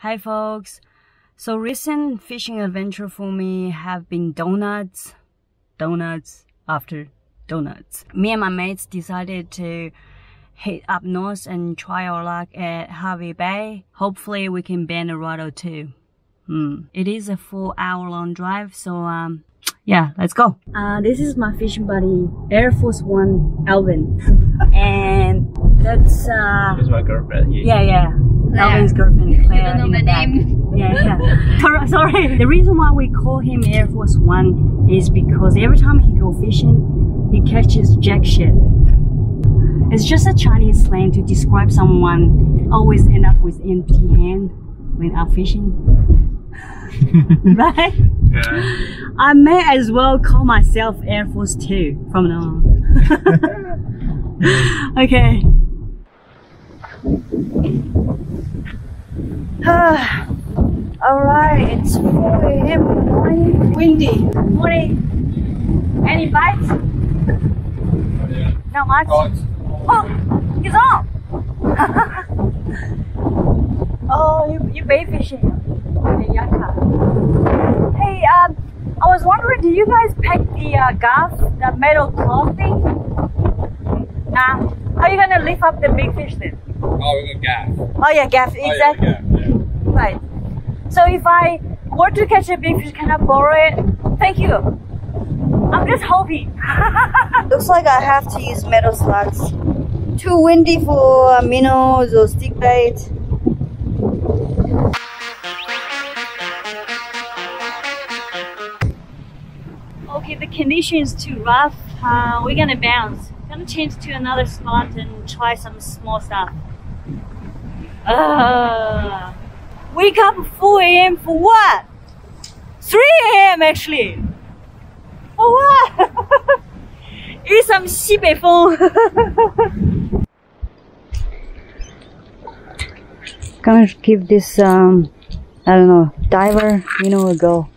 Hi folks. So recent fishing adventure for me have been donuts, donuts after donuts. Me and my mates decided to head up north and try our luck at Hervey Bay. Hopefully we can bend a rod or two. Hmm. It is a four hour long drive, so um, yeah, let's go. Uh, this is my fishing buddy, Air Force One Alvin. and that's uh That's my girlfriend. yeah, yeah. Alvin's girlfriend Claire. in the back. Yeah, yeah. Sorry, sorry. The reason why we call him Air Force One is because every time he go fishing, he catches jack shit. It's just a Chinese slang to describe someone always end up with empty hand when out fishing. right? Yeah. I may as well call myself Air Force Two from now on. okay. All right, it's 4 a.m. morning, windy morning. Any bites? Not much. Oh, it's- he's on. oh, you you bait fishing? Yaka. Hey, um, I was wondering, do you guys pack the uh, gaff, the metal claw thing? Nah. How are you gonna lift up the big fish then? Oh, we got gas. Oh yeah, gaff, Oh, yeah, exactly. yeah, yeah. Right. So if I were to catch a big fish, can I borrow it? Thank you. I'm just hoping. Looks like I have to use metal slugs. Too windy for minnows or stick bait. Okay, the condition is too rough. Uh, we're gonna bounce. Gonna change to another spot and try some small stuff. Uh, wake up 4 a.m. for what? 3 a.m. actually. For what? Eat some Xibei Feng. i give this um I don't know diver you know a go.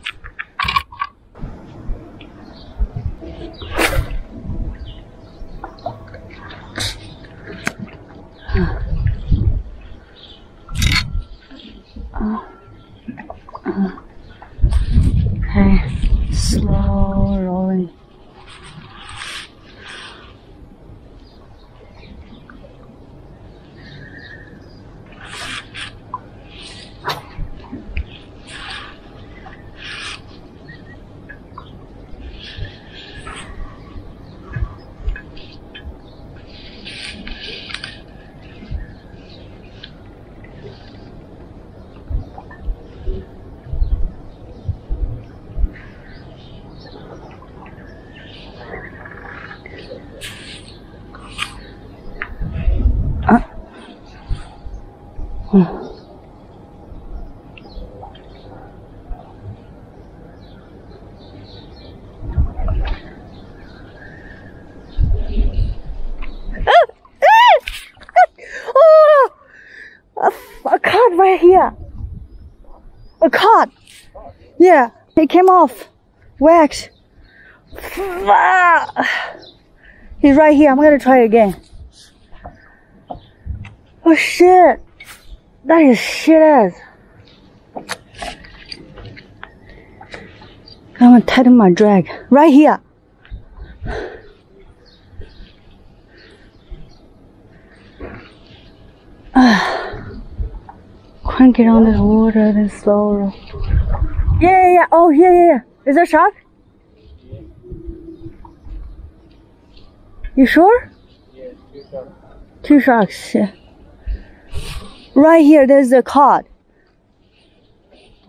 Right here. A cod. Yeah, it came off. Wax. He's right here. I'm gonna try again. Oh shit. That is shit ass. I'm gonna tighten my drag. Right here. Crank it on the water, then slow. Yeah, yeah, yeah. Oh, yeah, yeah, yeah. Is that shark? You sure? Two sharks, yeah. Right here, there's a cod.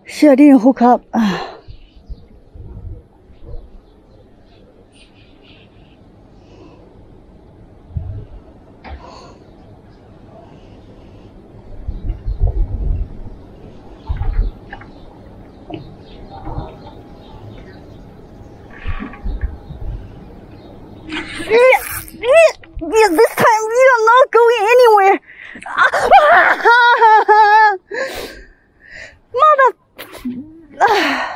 Shit, I didn't hook up. Ah. Yeah, this time we are not going anywhere. Mother.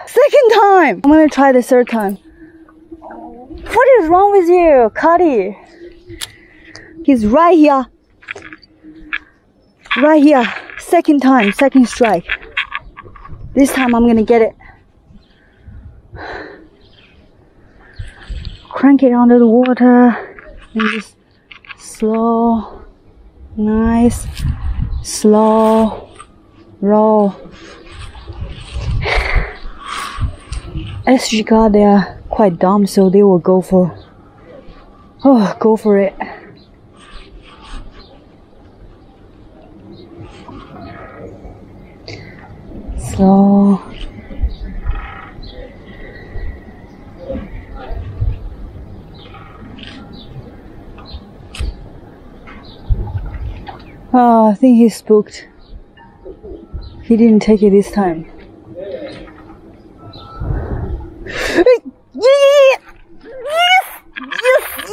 Second time. I'm gonna try the third time. What is wrong with you, Cuddy? He's right here. Right here. Second time, second strike. This time I'm gonna get it. Crank it under the water and just slow, nice, slow, roll. SG card, they are quite dumb, so they will go for, oh, go for it. So, Oh, I think he's spooked. He didn't take it this time. Yeah! Yes! Yes!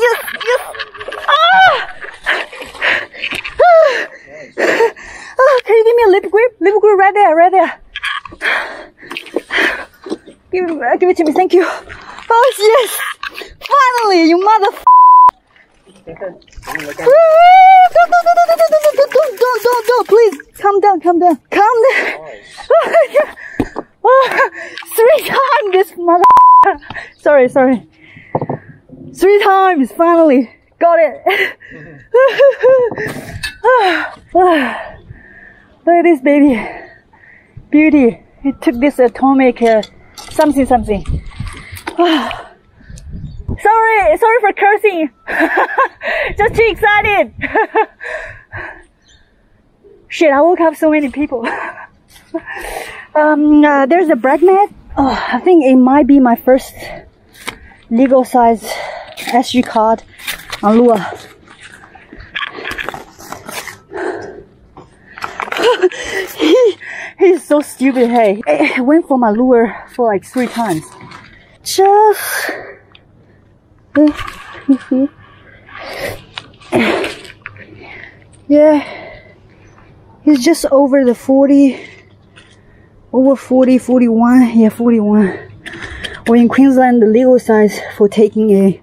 Yes! Yes! Ah! Ah, can you give me a lip grip? Lip grip right there, right there. Give, uh, give it to me, thank you. Oh yes! Finally, you mother. Don't, don't, don't, don't, don't, please. Calm down, calm down, calm down. Oh, three times this mother. Sorry, sorry. Three times, finally. Got it. Look at this baby. Beauty. It took this atomic uh, something something. sorry, sorry for cursing. Just too excited. Shit, I woke up so many people. um, uh, there's a bread mat. Oh, I think it might be my first legal size estuary cod on lure. he, he's so stupid, hey. I went for my lure for like three times. Just... Yeah. He's just over the 40, over 40 41 yeah 41 or in queensland the legal size for taking a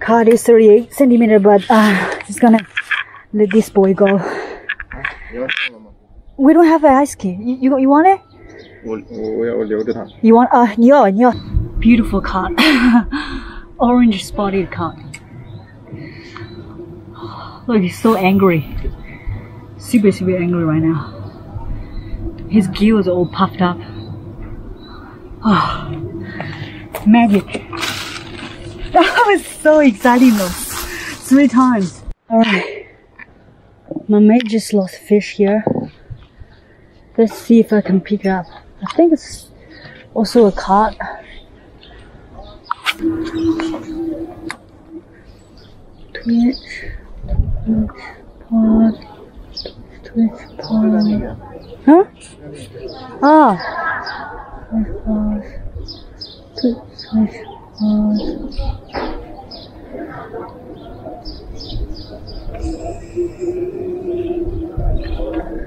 cod is 38 centimeter but uh just gonna let this boy go. We don't have an ice key you, you, you want it? You want uh yeah yeah beautiful cod. Orange spotted cod. Look he's so angry. Super super angry right now. His gills are all puffed up. Oh, magic. That was so exciting though. Three times. Alright. My mate just lost fish here. Let's see if I can pick it up. I think it's also a cod. Twitch, twitch, pod, twitch, pod. Huh? Twitch, pod, twitch, twitch, pod.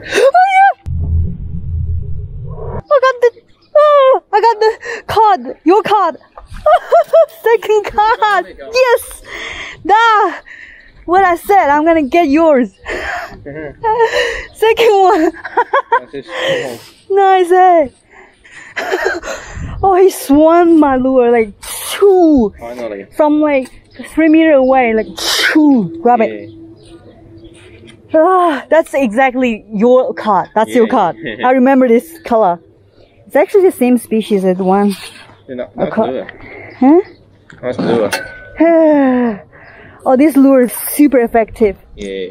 Oh yeah! I got the oh, I got the cod. Your cod. Second cod. Yes. Da. What I said, I'm gonna get yours. Second one. nice, eh? oh, he swung my lure like choo Finally. from like three meter away, like choo. Grab it. Ah, that's exactly your cod. That's your Yeah. cod. I remember this color. It's actually the same species as the one. Yeah, that's Okay. blue. Huh? That's blue. oh, this lure is super effective. Yeah.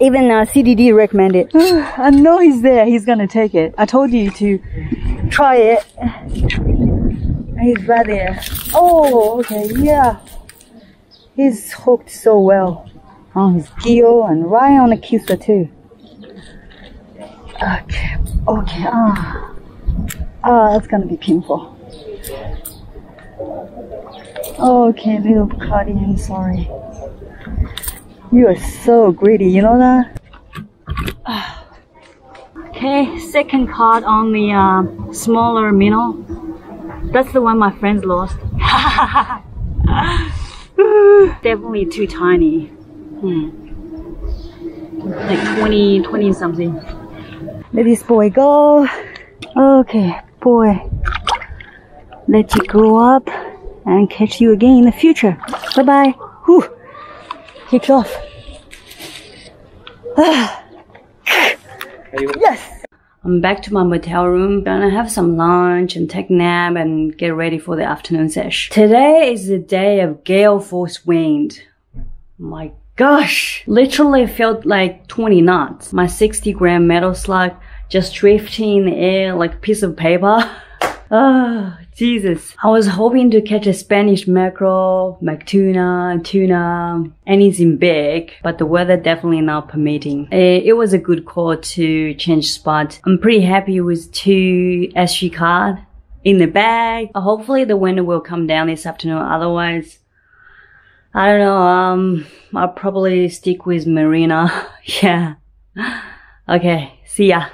Even uh, CDD recommended. I know he's there. He's gonna take it. I told you to try it. He's right there. Oh, okay, yeah. He's hooked so well on his gill and right on the kisser too. Okay, okay. Ah, ah, that's gonna be painful. Okay, little Cardi, I'm sorry. You are so greedy, you know that? Okay, second cod on the uh, smaller minnow. That's the one my friends lost. Definitely too tiny. Hmm. like 20, 20 something. Let this boy go. Okay, boy. Let you grow up and catch you again in the future. Bye bye. Whew. Kicks off. yes. I'm back to my motel room. Gonna have some lunch and take a nap and get ready for the afternoon sesh. Today is the day of gale force wind. My gosh, literally felt like 20 knots. My 60 gram metal slug just drifting in the air like a piece of paper. Ah, Jesus. I was hoping to catch a Spanish mackerel, mactuna, tuna, anything big, but the weather definitely not permitting. Eh, It was a good call to change spot. I'm pretty happy with two estuary cod in the bag. Hopefully the wind will come down this afternoon. Otherwise, I don't know. Um, I'll probably stick with Marina. yeah. Okay. See ya.